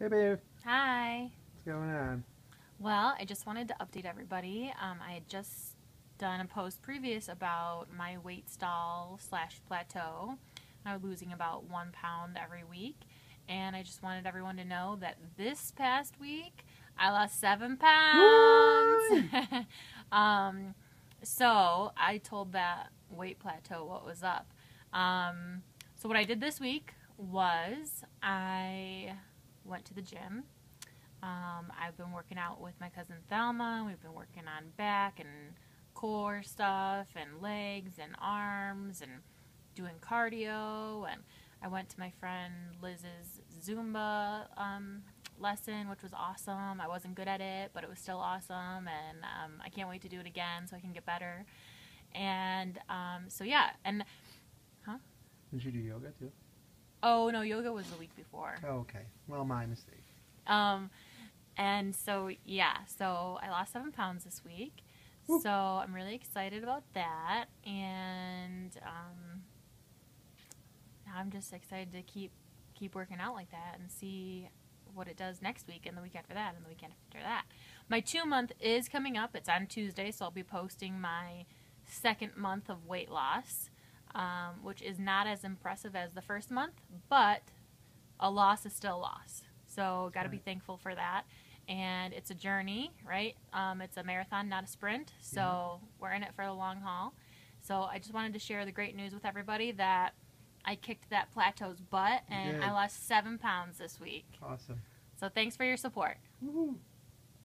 Hey, babe. Hi. What's going on? Well, I just wanted to update everybody. Um, I had just done a post previous about my weight stall slash plateau. I was losing about one pound every week. And I just wanted everyone to know that this past week I lost seven pounds. um, so I told that weight plateau what was up. Um, so what I did this week was I went to the gym. Um, I've been working out with my cousin Thelma. We've been working on back and core stuff and legs and arms and doing cardio. And I went to my friend Liz's Zumba um, lesson, which was awesome. I wasn't good at it, but it was still awesome. And um, I can't wait to do it again so I can get better. And um, so, yeah. And, huh? Did you do yoga too? Oh, no, yoga was the week before. Oh, okay. Well, my mistake. Um, and so yeah, so I lost seven pounds this week. Woo. So I'm really excited about that, and um, I'm just excited to keep keep working out like that and see what it does next week and the week after that and the weekend after that. My two month is coming up. It's on Tuesday, so I'll be posting my second month of weight loss, um, which is not as impressive as the first month, but a loss is still a loss. So got to be thankful for that. And it's a journey, right? Um, it's a marathon, not a sprint. So we're in it for the long haul. So I just wanted to share the great news with everybody that I kicked that plateau's butt and. I lost seven pounds this week. Awesome. So thanks for your support. Woohoo.